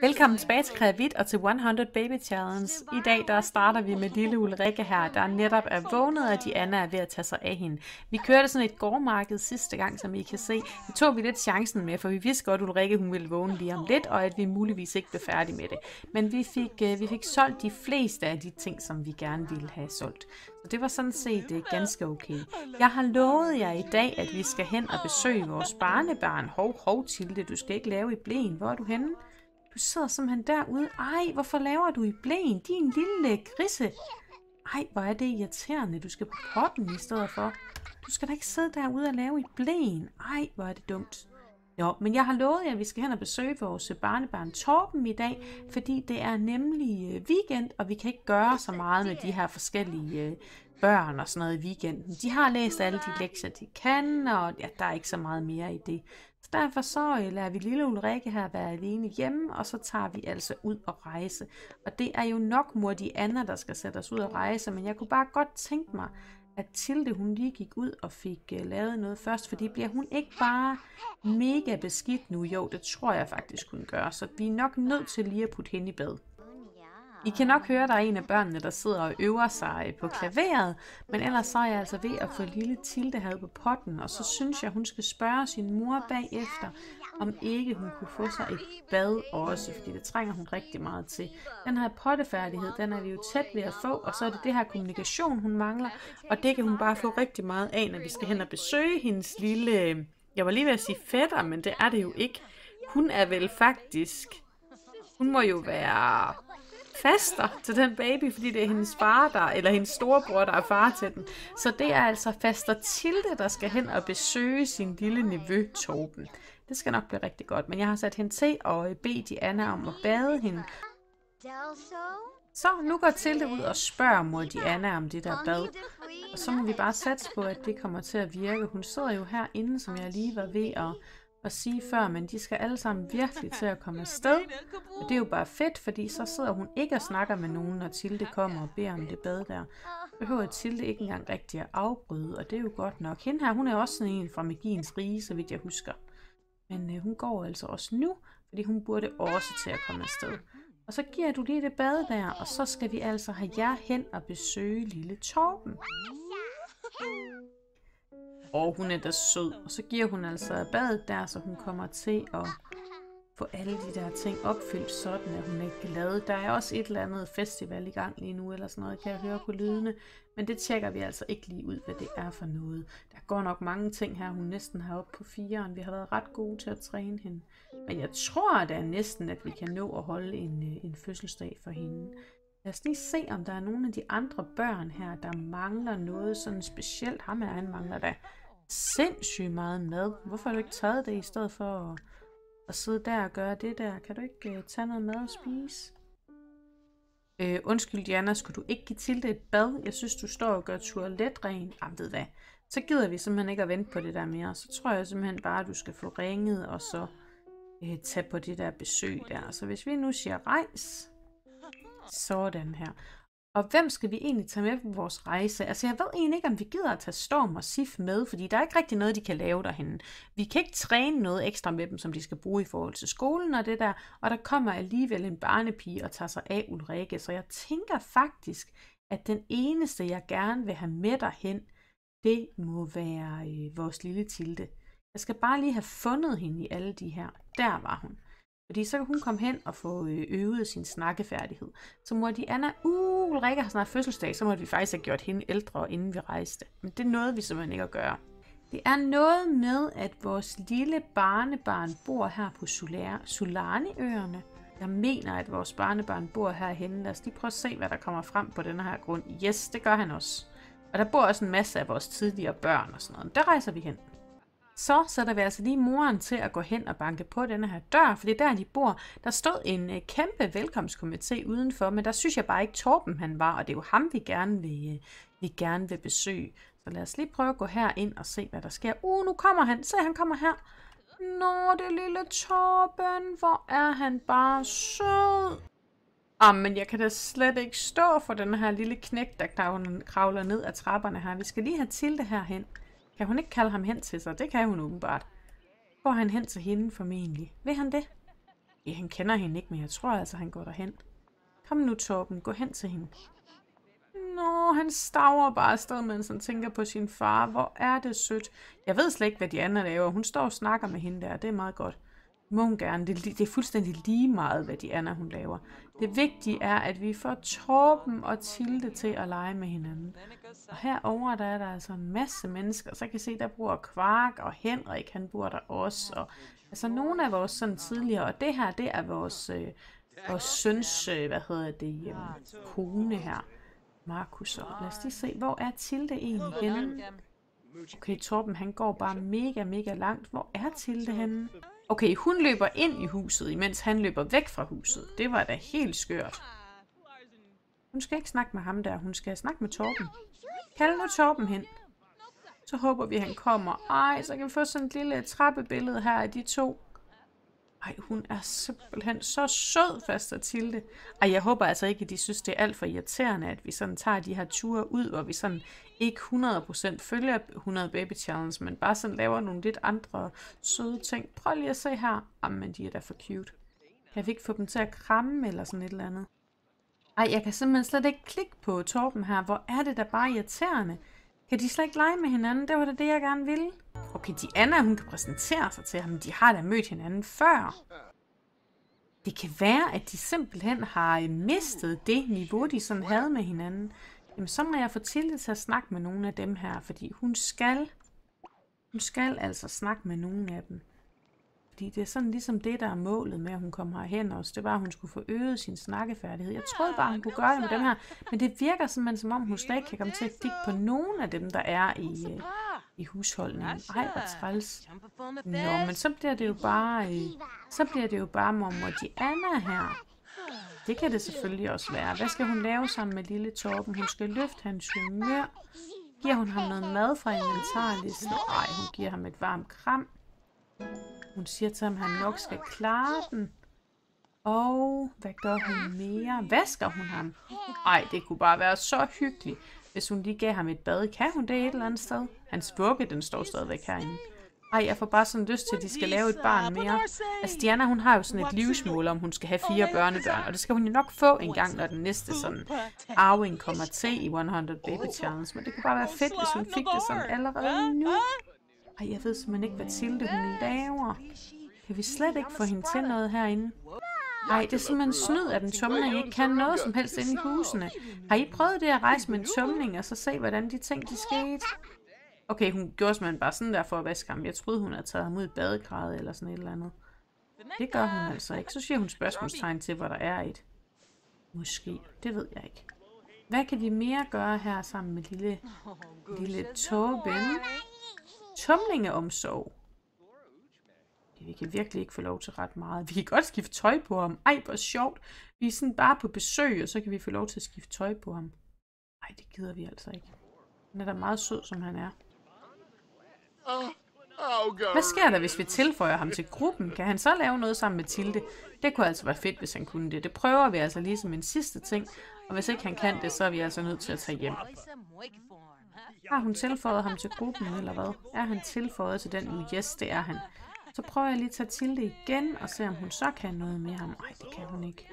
Velkommen tilbage til Kreavit og til 100 Baby Challenge. I dag der starter vi med lille Ulrikke her, der netop er vågnet, og Diana er ved at tage sig af hende. Vi kørte sådan et gårdmarked sidste gang, som I kan se. Vi tog vi lidt chancen med, for vi vidste godt, at Ulrikke hun ville vågne lige om lidt, og at vi muligvis ikke blev færdige med det. Men vi fik, øh, vi fik solgt de fleste af de ting, som vi gerne ville have solgt. Så det var sådan set det ganske okay. Jeg har lovet jer i dag, at vi skal hen og besøge vores barnebarn. Hov, hov, Tilde, du skal ikke lave i blæen. Hvor er du henne? Du sidder simpelthen derude. Ej, hvorfor laver du i blæen? Din lille grise. Ej, hvor er det irriterende. Du skal på potten i stedet for. Du skal da ikke sidde derude og lave i blæen. Ej, hvor er det dumt. Jo, men jeg har lovet jer, at vi skal hen og besøge vores barnebarn Torben i dag, fordi det er nemlig øh, weekend, og vi kan ikke gøre så meget med de her forskellige øh, børn og sådan noget i weekenden. De har læst alle de lektier, de kan, og ja, der er ikke så meget mere i det. Så derfor så øh, lader vi lille Ulrikke her være alene hjemme, og så tager vi altså ud og rejse. Og det er jo nok mor de Anna, der skal sætte os ud og rejse, men jeg kunne bare godt tænke mig, at Tilde hun lige gik ud og fik uh, lavet noget først, fordi bliver hun ikke bare mega beskidt nu? Jo, det tror jeg faktisk hun gør, så vi er nok nødt til lige at putte hende i bad. I kan nok høre, at der er en af børnene, der sidder og øver sig øh, på klaveret, men ellers så er jeg altså ved at få lille Tilde her på potten, og så synes jeg, hun skal spørge sin mor bagefter, om ikke hun kunne få sig et bad også, fordi det trænger hun rigtig meget til. Den her pottefærdighed, den er vi jo tæt ved at få, og så er det det her kommunikation, hun mangler, og det kan hun bare få rigtig meget af, når vi skal hen og besøge hendes lille, øh, jeg var lige ved at sige fætter, men det er det jo ikke. Hun er vel faktisk, hun må jo være faster til den baby, fordi det er hendes far, der, eller hendes storebror, der er far til den. Så det er altså faster Tilde, der skal hen og besøge sin lille nevø Torben. Det skal nok blive rigtig godt, men jeg har sat hende til at øh, bede Diana om at bade hende. Så nu går Tilde ud og spørger mor Diana om det der bad. Og så må vi bare satse på, at det kommer til at virke. Hun sidder jo herinde, som jeg lige var ved at at sige før, men de skal alle sammen virkelig til at komme afsted. Og det er jo bare fedt, fordi så sidder hun ikke og snakker med nogen, når Tilde kommer og beder om det bad der. Behøver Tilde ikke engang rigtig at afbryde, og det er jo godt nok. Hende her, hun er også sådan en fra magiens rige, så vidt jeg husker. Men øh, hun går altså også nu, fordi hun burde også til at komme afsted. Og så giver du lige det bad der, og så skal vi altså have jer hen og besøge lille Torben. Og hun er da sød. Og så giver hun altså badet der, så hun kommer til at få alle de der ting opfyldt, sådan at hun er glad. Der er også et eller andet festival i gang lige nu, eller sådan noget, kan jeg høre på lydene. Men det tjekker vi altså ikke lige ud, hvad det er for noget. Der går nok mange ting her, hun næsten har op på firen. Vi har været ret gode til at træne hende. Men jeg tror da næsten, at vi kan nå at holde en, øh, en fødselsdag for hende. Lad os lige se, om der er nogle af de andre børn her, der mangler noget sådan specielt. Ham er han mangler da sindssygt meget mad. Hvorfor har du ikke taget det i stedet for at, at sidde der og gøre det der? Kan du ikke uh, tage noget mad og spise? Øh, undskyld Diana, skulle du ikke give til det et bad? Jeg synes, du står og gør toilet ren. Jamen ved hvad? Så gider vi simpelthen ikke at vente på det der mere. Så tror jeg simpelthen bare, at du skal få ringet og så øh, tage på det der besøg der. Så hvis vi nu siger rejs, sådan her. Og hvem skal vi egentlig tage med på vores rejse? Altså jeg ved egentlig ikke, om vi gider at tage Storm og Sif med, fordi der er ikke rigtig noget, de kan lave derhen. Vi kan ikke træne noget ekstra med dem, som de skal bruge i forhold til skolen og det der, og der kommer alligevel en barnepige og tager sig af Ulrikke, så jeg tænker faktisk, at den eneste, jeg gerne vil have med derhen, det må være øh, vores lille Tilde. Jeg skal bare lige have fundet hende i alle de her. Der var hun. Fordi så kan hun komme hen og få øh, øvet sin snakkefærdighed. Så mor de Anna, uh, Ulrike har snart fødselsdag, så må vi faktisk have gjort hende ældre, inden vi rejste. Men det nåede vi simpelthen ikke at gøre. Det er noget med, at vores lille barnebarn bor her på Sulani-øerne. Jeg mener, at vores barnebarn bor herhenne. Lad os lige prøve at se, hvad der kommer frem på den her grund. Yes, det gør han også. Og der bor også en masse af vores tidligere børn og sådan noget. Der rejser vi hen. Så sætter vi altså lige moren til at gå hen og banke på denne her dør, for det er der, de bor. Der stod en øh, kæmpe velkomstkomité udenfor, men der synes jeg bare ikke Torben han var, og det er jo ham, vi gerne vil, øh, vi gerne vil besøge. Så lad os lige prøve at gå her ind og se, hvad der sker. Uh, nu kommer han. Se, han kommer her. Nå, det lille Torben, hvor er han bare sød. Ah, men jeg kan da slet ikke stå for den her lille knæk, der kravler ned ad trapperne her. Vi skal lige have til det her hen. Kan hun ikke kalde ham hen til sig? Det kan hun åbenbart. Går han hen til hende formentlig? Vil han det? Ja, han kender hende ikke, men jeg tror altså, han går derhen. Kom nu, Torben, gå hen til hende. Nå, han staver bare afsted, mens han tænker på sin far. Hvor er det sødt. Jeg ved slet ikke, hvad de andre laver. Hun står og snakker med hende der. Det er meget godt. Må hun gerne. Det, det er fuldstændig lige meget, hvad de andre hun laver. Det vigtige er, at vi får Torben og Tilde til at lege med hinanden. Og herover der er der altså en masse mennesker. Så kan I se, der bor Kvark og Henrik, han bor der også. Og, altså nogle af vores sådan tidligere. Og det her, det er vores, øh, vores søns, øh, hvad hedder det, øh, kone her. Markus. Og lad os lige se, hvor er Tilde egentlig henne? Okay, Torben han går bare mega, mega langt. Hvor er Tilde henne? Okay, hun løber ind i huset, imens han løber væk fra huset. Det var da helt skørt. Hun skal ikke snakke med ham der. Hun skal snakke med Torben. Kald nu Torben hen. Så håber vi, han kommer. Ej, så kan vi få sådan et lille trappebillede her af de to. Ej, hun er simpelthen så sød, faster Tilde. Ej, jeg håber altså ikke, at de synes, det er alt for irriterende, at vi sådan tager de her ture ud, hvor vi sådan ikke 100% følger 100 Baby Challenge, men bare sådan laver nogle lidt andre søde ting. Prøv lige at se her. Jamen, de er da for cute. Kan vi ikke få dem til at kramme eller sådan et eller andet? Ej, jeg kan simpelthen slet ikke klikke på Torben her. Hvor er det da bare irriterende. Kan de slet ikke lege med hinanden? Det var det, det jeg gerne ville. Okay, Diana, hun kan præsentere sig til ham. De har da mødt hinanden før. Det kan være, at de simpelthen har mistet det niveau, de sådan havde med hinanden. Jamen, så må jeg få tillid til at snakke med nogle af dem her, fordi hun skal, hun skal altså snakke med nogle af dem. Fordi det er sådan ligesom det, der er målet med, at hun kommer herhen også. Det var, at hun skulle få øget sin snakkefærdighed. Jeg troede bare, hun kunne gøre det med dem her. Men det virker simpelthen, som om hun slet ikke kan komme til at kigge på nogen af dem, der er i, i husholdningen. Ej, hvor træls. Nå, men så bliver det jo bare, øh, så bliver det jo bare mormor Diana her. Det kan det selvfølgelig også være. Hvad skal hun lave sammen med lille Torben? Hun skal løfte hans humør. Giver hun ham noget mad fra inventarlisten? Ej, hun giver ham et varmt kram. Hun siger til ham, at han nok skal klare den. Og hvad gør hun mere? Vasker hun ham? Ej, det kunne bare være så hyggeligt, hvis hun lige gav ham et bad. Kan hun det et eller andet sted? Hans vugge, den står stadigvæk herinde. Ej, jeg får bare sådan lyst til, at de skal lave et barn mere. Altså, Diana, hun har jo sådan et livsmål, om hun skal have fire børnebørn. Og det skal hun jo nok få en gang, når den næste sådan arving kommer til i 100 Baby Challenge. Men det kunne bare være fedt, hvis hun fik det sådan allerede nu. Ej, jeg ved simpelthen ikke, hvad Tilde hun laver. Kan vi slet ikke få hende til noget herinde? Nej, det er simpelthen snyd, at en tumling ikke kan noget som helst inde i husene. Har I prøvet det at rejse med en tumling, og så se, hvordan de ting, de skete? Okay, hun gjorde simpelthen bare sådan der for at vaske ham. Jeg troede, hun havde taget ham ud i badegradet eller sådan et eller andet. Det gør hun altså ikke. Så siger hun spørgsmålstegn til, hvor der er et. Måske. Det ved jeg ikke. Hvad kan vi mere gøre her sammen med lille, lille Torben? Tumlingeomsorg. Vi kan virkelig ikke få lov til ret meget. Vi kan godt skifte tøj på ham. Ej, hvor sjovt. Vi er sådan bare på besøg, og så kan vi få lov til at skifte tøj på ham. Nej, det gider vi altså ikke. Han er da meget sød, som han er. Hvad sker der, hvis vi tilføjer ham til gruppen? Kan han så lave noget sammen med Tilde? Det kunne altså være fedt, hvis han kunne det. Det prøver vi altså lige som en sidste ting. Og hvis ikke han kan det, så er vi altså nødt til at tage hjem. Har hun tilføjet ham til gruppen, eller hvad? Er han tilføjet til den? Yes, det er han. Så prøver jeg lige at tage Tilde igen, og se om hun så kan noget med ham. Nej, det kan hun ikke.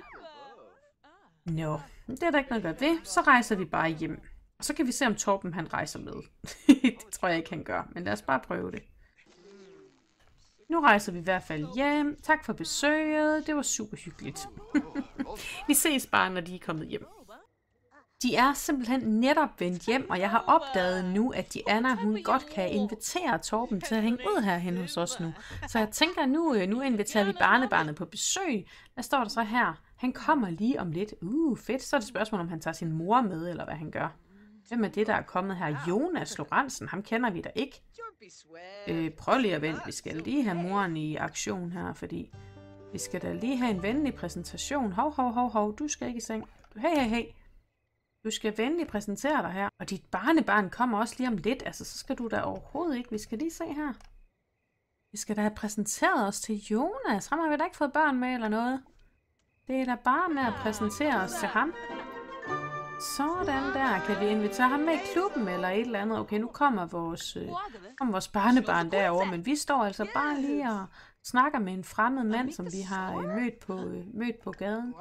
Nå, det er der ikke noget godt ved. Så rejser vi bare hjem. Og så kan vi se, om Torben han rejser med. det tror jeg ikke, han gør, men lad os bare prøve det. Nu rejser vi i hvert fald hjem. Tak for besøget. Det var super hyggeligt. vi ses bare, når de er kommet hjem. De er simpelthen netop vendt hjem, og jeg har opdaget nu, at Diana hun godt kan invitere Torben til at hænge ud herhen hos os nu. Så jeg tænker, nu, øh, nu inviterer vi barnebarnet på besøg. Hvad står der så her? Han kommer lige om lidt. Uh, fedt. Så er det spørgsmål, om han tager sin mor med, eller hvad han gør. Hvem er det, der er kommet her? Jonas Lorentzen, ham kender vi da ikke. Øh, prøv lige at vente, vi skal lige have moren i aktion her, fordi vi skal da lige have en venlig præsentation. Hov, hov, hov, hov, du skal ikke i seng. Hey, hey, hey. Du skal venlig præsentere dig her. Og dit barnebarn kommer også lige om lidt. Altså, så skal du da overhovedet ikke. Vi skal lige se her. Vi skal da have præsenteret os til Jonas. Ham har vi da ikke fået børn med eller noget. Det er da bare med at præsentere os til ham. Sådan der. Kan vi invitere ham med i klubben eller et eller andet? Okay, nu kommer vores, øh, kommer vores barnebarn derover, men vi står altså bare lige og snakker med en fremmed mand, som vi har øh, mødt på, øh, mødt på gaden.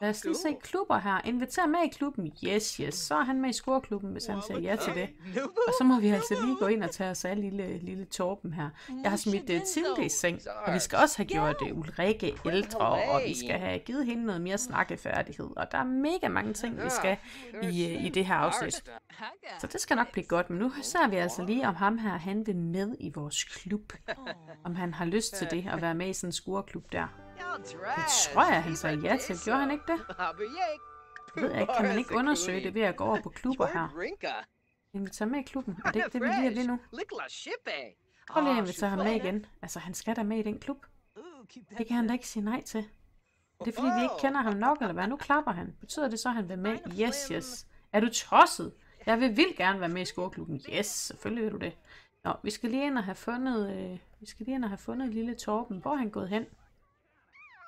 Lad os lige se klubber her. Inviter med i klubben. Yes, yes. Så er han med i scoreklubben, hvis han siger ja til det. Og så må vi altså lige gå ind og tage os af lille, lille Torben her. Jeg har smidt uh, Tilde i seng, og vi skal også have gjort uh, Ulrikke ældre, og vi skal have givet hende noget mere snakkefærdighed. Og der er mega mange ting, vi skal i, uh, i det her afsnit. Så det skal nok blive godt, men nu ser vi altså lige, om ham her, han vil med i vores klub. Om han har lyst til det, at være med i sådan en scoreklub der. Det tror jeg, han sagde ja til. Gjorde han ikke det? Jeg ved jeg ikke, kan man ikke undersøge det ved at gå over på klubber her? Invitere med i klubben. Er det ikke det, vi lige er lige nu? Prøv lige at invitere ham med igen. Altså, han skal da med i den klub. Det kan han da ikke sige nej til. Er det fordi, vi ikke kender ham nok, eller hvad? Nu klapper han. Betyder det så, at han vil med? Yes, yes. Er du tosset? Jeg vil vildt gerne være med i scoreklubben. Yes, selvfølgelig vil du det. Nå, vi skal lige ind og have fundet, øh, vi skal lige ind og have fundet lille Torben. Hvor er han gået hen?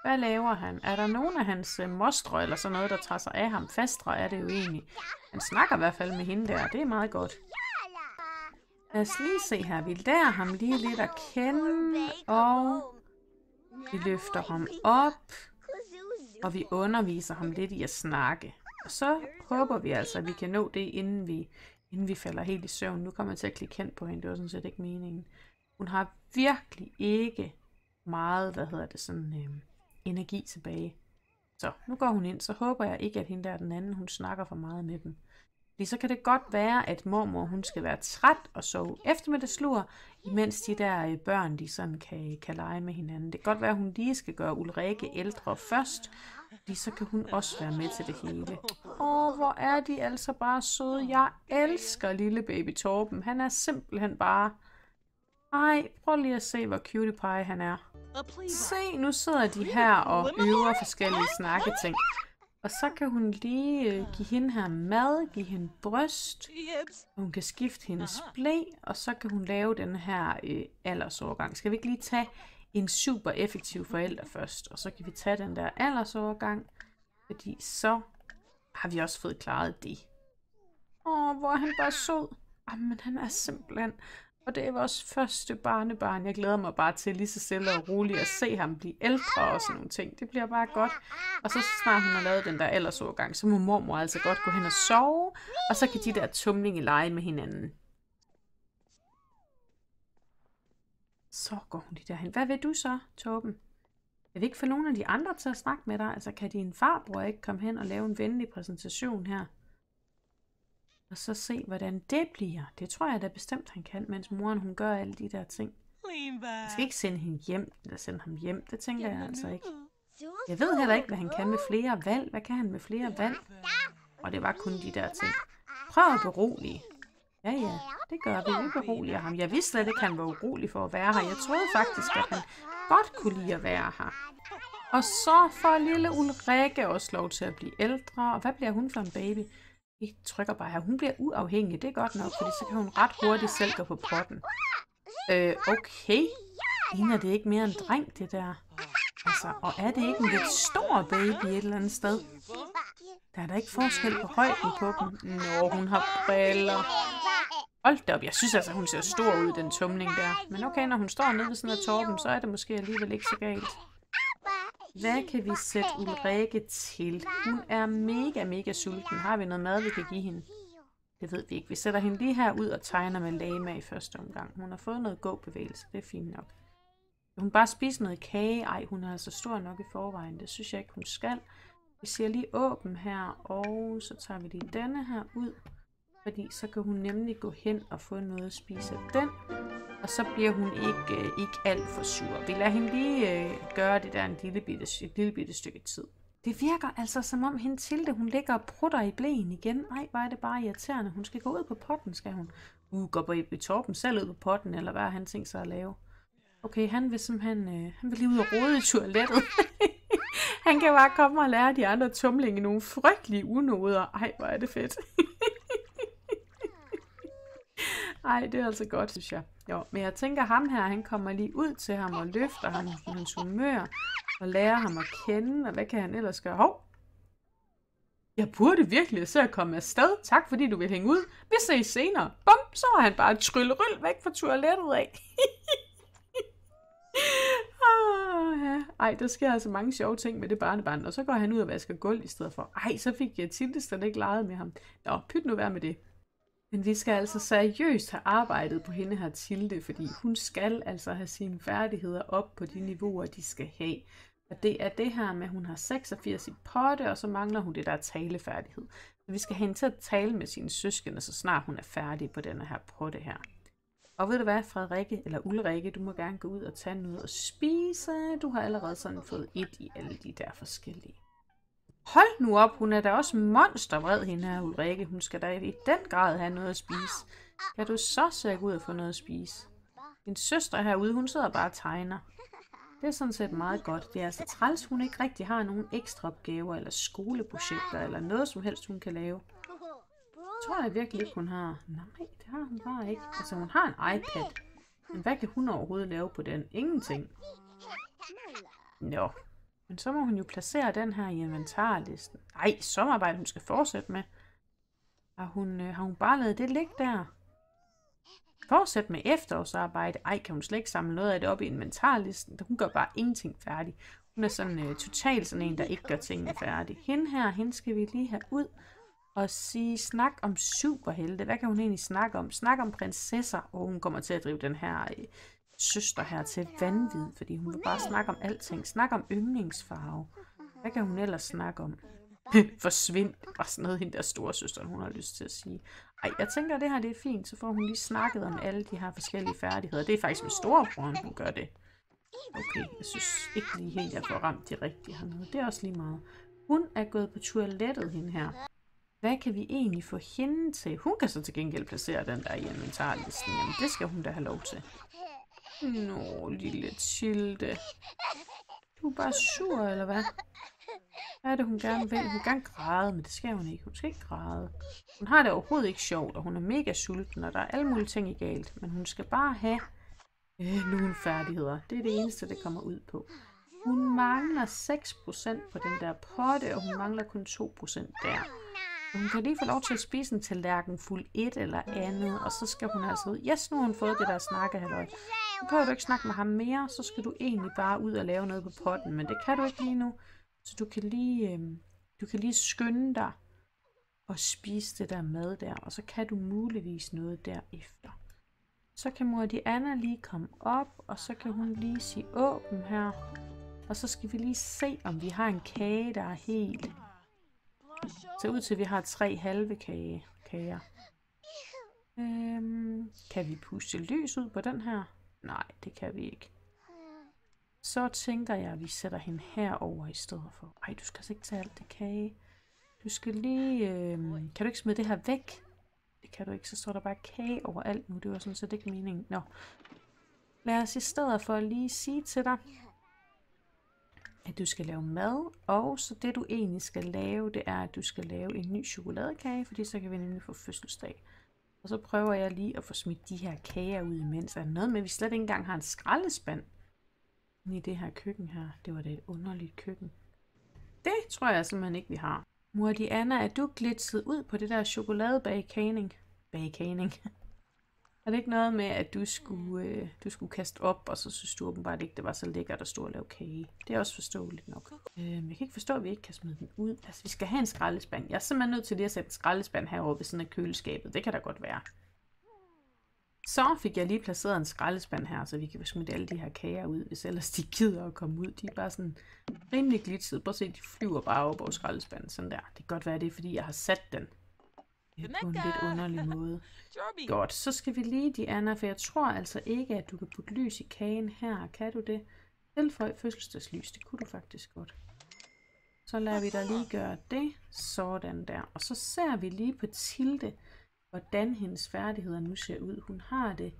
Hvad laver han? Er der nogen af hans øh, mostre eller sådan noget, der tager sig af ham? Fastre er det jo egentlig. Han snakker i hvert fald med hende der. Det er meget godt. Lad os lige se her. Vi lærer ham lige lidt at kende, og vi løfter ham op, og vi underviser ham lidt i at snakke. Og så håber vi altså, at vi kan nå det, inden vi, inden vi falder helt i søvn. Nu kommer jeg til at klikke hen på hende, det var sådan set ikke meningen. Hun har virkelig ikke meget, hvad hedder det, sådan øh, energi tilbage. Så nu går hun ind, så håber jeg ikke, at hende der den anden, hun snakker for meget med dem. Fordi så kan det godt være, at mormor hun skal være træt og sove eftermiddagslur, imens de der øh, børn de sådan kan, kan lege med hinanden. Det kan godt være, at hun lige skal gøre Ulrike ældre først, fordi så kan hun også være med til det hele. Åh, hvor er de altså bare søde. Jeg elsker lille baby Torben. Han er simpelthen bare... Ej, prøv lige at se, hvor cutie pie han er. Se, nu sidder de her og øver forskellige snakketing. Og så kan hun lige øh, give hende her mad, give hende bryst. Hun kan skifte hendes blæ, og så kan hun lave den her øh, aldersovergang. Skal vi ikke lige tage en super effektiv forælder først, og så kan vi tage den der aldersovergang, fordi så har vi også fået klaret det. Åh, hvor er han bare sød. Jamen, han er simpelthen... Og det er vores første barnebarn. Jeg glæder mig bare til lige så stille og roligt at se ham blive ældre og sådan nogle ting. Det bliver bare godt. Og så snart hun har lavet den der aldersovergang, så må mormor altså godt gå hen og sove. Og så kan de der tumlinge lege med hinanden. Så går hun lige derhen. Hvad vil du så, Torben? Jeg vil ikke få nogen af de andre til at snakke med dig. Altså, kan din farbror ikke komme hen og lave en venlig præsentation her? Og så se, hvordan det bliver. Det tror jeg da bestemt, han kan, mens moren hun gør alle de der ting. Jeg skal ikke sende hende hjem, eller sende ham hjem. Det tænker jeg altså ikke. Jeg ved heller ikke, hvad han kan med flere valg. Hvad kan han med flere valg? Og det var kun de der ting. Prøv at berolige. Ja, ja, det gør vi. Vi beroliger ham. Jeg vidste slet ikke, at han var urolig for at være her. Jeg troede faktisk, at han godt kunne lide at være her. Og så får lille Ulrikke også lov til at blive ældre. Og hvad bliver hun for en baby? Vi trykker bare her. Hun bliver uafhængig. Det er godt nok, fordi så kan hun ret hurtigt selv gå på potten. Øh, okay. Ligner det ikke mere en dreng, det der? Altså, og er det ikke en lidt stor baby et eller andet sted? Der er der ikke forskel på højden på dem. Nå, hun har briller. Hold da op, jeg synes altså, hun ser stor ud, den tumling der. Men okay, når hun står nede ved sådan noget Torben, så er det måske alligevel ikke så galt. Hvad kan vi sætte Ulrike til? Hun er mega, mega sulten. Har vi noget mad, vi kan give hende? Det ved vi ikke. Vi sætter hende lige her ud og tegner med lama i første omgang. Hun har fået noget gåbevægelse. Det er fint nok. Hun bare spise noget kage. Ej, hun er altså stor nok i forvejen. Det synes jeg ikke, hun skal. Vi siger lige åben her, og så tager vi lige denne her ud. Fordi så kan hun nemlig gå hen og få noget at spise af den. Og så bliver hun ikke, øh, ikke alt for sur. Vi lader hende lige øh, gøre det der en lille bitte, et lille bitte stykke tid. Det virker altså som om hende til det. Hun ligger og prutter i blæen igen. Ej, hvor er det bare irriterende. Hun skal gå ud på potten, skal hun. Uh, går på i Torben selv ud på potten, eller hvad har han tænkt sig at lave? Okay, han vil simpelthen, øh, han vil lige ud og rode i toilettet. han kan bare komme og lære de andre tumlinge nogle frygtelige unoder. Ej, hvor er det fedt. Ej, det er altså godt, synes jeg. Jo, men jeg tænker, ham her, han kommer lige ud til ham og løfter ham i hans humør og lærer ham at kende, og hvad kan han ellers gøre? Hov! Jeg burde virkelig se at komme afsted. Tak, fordi du vil hænge ud. Vi ses senere. Bum, så er han bare trylleryl væk fra toilettet af. oh, ja. Ej, der sker altså mange sjove ting med det barnebarn, og så går han ud og vasker gulv i stedet for. Ej, så fik jeg Tilde slet ikke leget med ham. Nå, pyt nu være med det. Men vi skal altså seriøst have arbejdet på hende her Tilde, fordi hun skal altså have sine færdigheder op på de niveauer, de skal have. Og det er det her med, at hun har 86 i potte, og så mangler hun det der talefærdighed. Så vi skal have hende til at tale med sine søskende, så snart hun er færdig på denne her potte her. Og ved du hvad, Frederikke, eller Ulrikke, du må gerne gå ud og tage noget og spise. Du har allerede sådan fået et i alle de der forskellige. Hold nu op, hun er da også monstervred, hende her Ulrike. Hun skal da i den grad have noget at spise. Kan du så se ud og få noget at spise? Min søster herude, hun sidder bare og tegner. Det er sådan set meget godt. Det er altså træls, hun ikke rigtig har nogen ekstra opgaver eller skoleprojekter eller noget som helst, hun kan lave. Det tror jeg virkelig ikke, hun har. Nej, det har hun bare ikke. Altså, hun har en iPad. Men hvad kan hun overhovedet lave på den? Ingenting. Nå. Men så må hun jo placere den her i inventarlisten. Nej, sommerarbejde hun skal fortsætte med. Har hun, øh, har hun bare lavet det ligge der? Fortsæt med efterårsarbejde. Ej, kan hun slet ikke samle noget af det op i inventarlisten? Hun gør bare ingenting færdig. Hun er sådan øh, totalt sådan en, der ikke gør tingene færdig. Hende her, hende skal vi lige have ud og sige, snak om superhelte. Hvad kan hun egentlig snakke om? Snak om prinsesser, og hun kommer til at drive den her øh, søster her til vanvid, fordi hun vil bare snakke om alting. Snak om yndlingsfarve. Hvad kan hun ellers snakke om? Forsvind, og sådan noget, hende der store søster, hun har lyst til at sige. Ej, jeg tænker, at det her det er fint, så får hun lige snakket om alle de her forskellige færdigheder. Det er faktisk med storebroren, hun gør det. Okay, jeg synes ikke lige helt, jeg får ramt de rigtige hernede. Det er også lige meget. Hun er gået på toilettet, hende her. Hvad kan vi egentlig få hende til? Hun kan så til gengæld placere den der i inventarlisten. Jamen, det skal hun da have lov til. Nå, lille Tilde. Du er bare sur, eller hvad? Hvad er det, hun gerne vil? Hun vil gerne græde, men det skal hun ikke. Hun skal ikke græde. Hun har det overhovedet ikke sjovt, og hun er mega sulten, og der er alle mulige ting i galt. Men hun skal bare have øh, nogle færdigheder. Det er det eneste, det kommer ud på. Hun mangler 6% på den der potte, og hun mangler kun 2% der. Hun kan lige få lov til at spise en tallerken fuld et eller andet, og så skal hun altså ud. Yes, nu har hun fået det der snakke, halløj. Nu behøver du ikke snakke med ham mere, så skal du egentlig bare ud og lave noget på potten, men det kan du ikke lige nu. Så du kan lige, øh, du kan lige skynde dig og spise det der mad der, og så kan du muligvis noget derefter. Så kan mor Diana lige komme op, og så kan hun lige sige åben her. Og så skal vi lige se, om vi har en kage, der er helt ser ud til, at vi har tre halve kage, kager. Øhm, kan vi puste lys ud på den her? Nej, det kan vi ikke. Så tænker jeg, at vi sætter hende herover i stedet for. Ej, du skal altså ikke tage alt det kage. Du skal lige... Øhm, kan du ikke smide det her væk? Det kan du ikke, så står der bare kage over alt nu. Det var sådan set ikke meningen. Nå. Lad os i stedet for lige sige til dig, at du skal lave mad, og så det du egentlig skal lave, det er, at du skal lave en ny chokoladekage, fordi så kan vi nemlig få fødselsdag. Og så prøver jeg lige at få smidt de her kager ud imens. Er noget med, at vi slet ikke engang har en skraldespand i det her køkken her? Det var da et underligt køkken. Det tror jeg simpelthen ikke, vi har. Mor Diana, er du glitset ud på det der chokoladebagkagning? Bagkagning? Er det ikke noget med, at du skulle, øh, du skulle kaste op, og så synes du åbenbart ikke, det var så lækkert at stå og lave kage? Det er også forståeligt nok. Øh, jeg kan ikke forstå, at vi ikke kan smide den ud. Altså, vi skal have en skraldespand. Jeg er simpelthen nødt til lige at sætte en skraldespand herovre ved sådan et køleskabet. Det kan da godt være. Så fik jeg lige placeret en skraldespand her, så vi kan smide alle de her kager ud, hvis ellers de gider at komme ud. De er bare sådan rimelig glitset. Prøv at se, de flyver bare op over skraldespanden. Sådan der. Det kan godt være, det er, fordi jeg har sat den på en lidt underlig måde. Godt, så skal vi lige, Diana, for jeg tror altså ikke, at du kan putte lys i kagen her. Kan du det? Tilføj fødselsdagslys, det kunne du faktisk godt. Så lader vi dig lige gøre det. Sådan der. Og så ser vi lige på Tilde, hvordan hendes færdigheder nu ser ud. Hun har det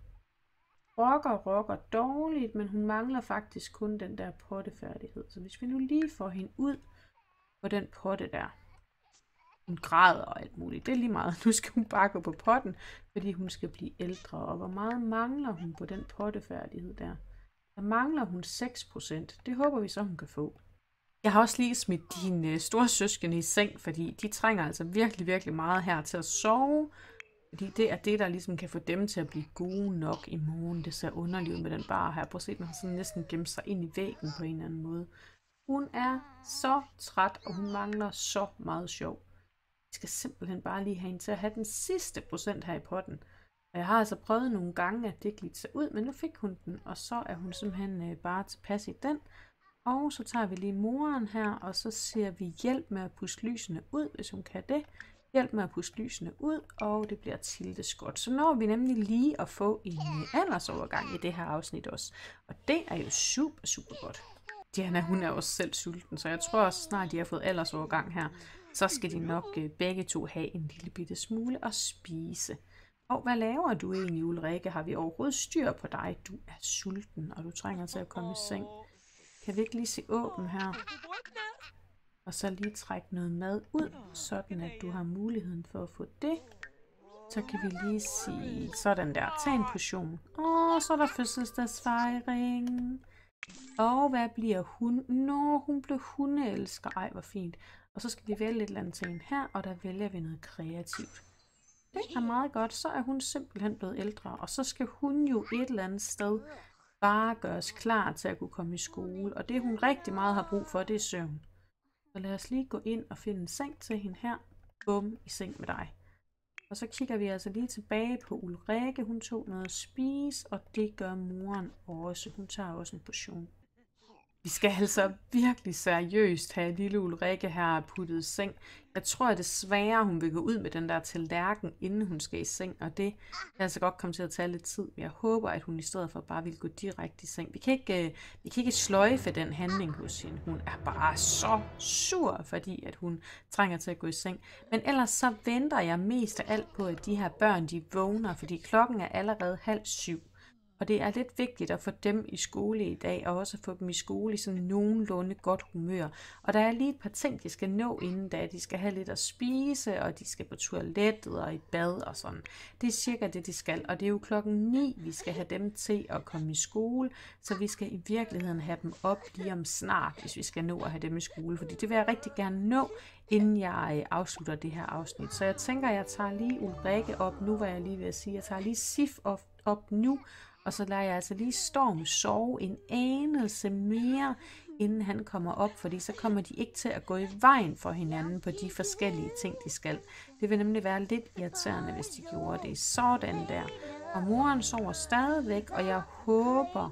rocker, rocker dårligt, men hun mangler faktisk kun den der pottefærdighed. Så hvis vi nu lige får hende ud på den potte der, hun græder og alt muligt. Det er lige meget. Nu skal hun bare gå på potten, fordi hun skal blive ældre. Og hvor meget mangler hun på den pottefærdighed der? Der mangler hun 6%. Det håber vi så, hun kan få. Jeg har også lige smidt dine øh, store søskende i seng, fordi de trænger altså virkelig, virkelig meget her til at sove. Fordi det er det, der ligesom kan få dem til at blive gode nok i morgen. Det ser underligt ud med den bar her. Prøv at se, den har sådan næsten gemt sig ind i væggen på en eller anden måde. Hun er så træt, og hun mangler så meget sjov. Jeg skal simpelthen bare lige have en til at have den sidste procent her i potten. Og jeg har altså prøvet nogle gange, at det glidte sig ud, men nu fik hun den, og så er hun simpelthen øh, bare tilpas i den. Og så tager vi lige moren her, og så ser vi hjælp med at puste lysene ud, hvis hun kan det. Hjælp med at puste lysene ud, og det bliver Tilde Skot. Så når vi nemlig lige at få en øh, aldersovergang i det her afsnit også. Og det er jo super, super godt. Diana, hun er også selv sulten, så jeg tror også snart, de har fået aldersovergang her, så skal de nok øh, begge to have en lille bitte smule at spise. Og hvad laver du egentlig, Ulrike? Har vi overhovedet styr på dig? Du er sulten, og du trænger til at komme i seng. Kan vi ikke lige se åben her? Og så lige trække noget mad ud, sådan at du har muligheden for at få det. Så kan vi lige sige sådan der. Tag en portion. Åh, så er der fødselsdagsfejring. Og hvad bliver hun? Nå, hun blev hundeelsker. Ej, hvor fint. Og så skal vi vælge et eller andet til en her, og der vælger vi noget kreativt. Det er meget godt. Så er hun simpelthen blevet ældre, og så skal hun jo et eller andet sted bare gøres klar til at kunne komme i skole. Og det hun rigtig meget har brug for, det er søvn. Så lad os lige gå ind og finde en seng til hende her. Bum, i seng med dig. Og så kigger vi altså lige tilbage på Ulrikke. Hun tog noget at spise, og det gør moren også. Hun tager også en portion. Vi skal altså virkelig seriøst have lille Ulrikke her puttet i seng. Jeg tror desværre, hun vil gå ud med den der tallerken, inden hun skal i seng, og det kan altså godt komme til at tage lidt tid. Men jeg håber, at hun i stedet for bare vil gå direkte i seng. Vi kan ikke, øh, vi kan ikke sløjfe den handling hos hende. Hun er bare så sur, fordi at hun trænger til at gå i seng. Men ellers så venter jeg mest af alt på, at de her børn, de vågner, fordi klokken er allerede halv syv. Og det er lidt vigtigt at få dem i skole i dag, og også at få dem i skole i sådan nogenlunde godt humør. Og der er lige et par ting, de skal nå inden da. De skal have lidt at spise, og de skal på toilettet og i bad og sådan. Det er cirka det, de skal. Og det er jo klokken 9, vi skal have dem til at komme i skole, så vi skal i virkeligheden have dem op lige om snart, hvis vi skal nå at have dem i skole. Fordi det vil jeg rigtig gerne nå, inden jeg øh, afslutter det her afsnit. Så jeg tænker, jeg tager lige Ulrikke op nu, hvad jeg lige vil sige. Jeg tager lige Sif op, op nu, og så lader jeg altså lige Storm sove en anelse mere, inden han kommer op, fordi så kommer de ikke til at gå i vejen for hinanden på de forskellige ting, de skal. Det vil nemlig være lidt irriterende, hvis de gjorde det sådan der. Og moren sover stadigvæk, og jeg håber,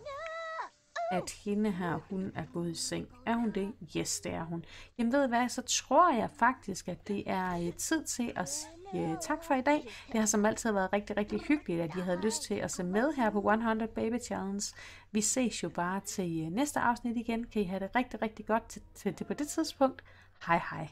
at hende her, hun er gået i seng. Er hun det? Yes, det er hun. Jamen ved hvad, så tror jeg faktisk, at det er øh, tid til at sige øh, tak for i dag. Det har som altid været rigtig, rigtig hyggeligt, at I havde lyst til at se med her på 100 Baby Challenge. Vi ses jo bare til øh, næste afsnit igen. Kan I have det rigtig, rigtig godt til, til, til på det tidspunkt. Hej hej.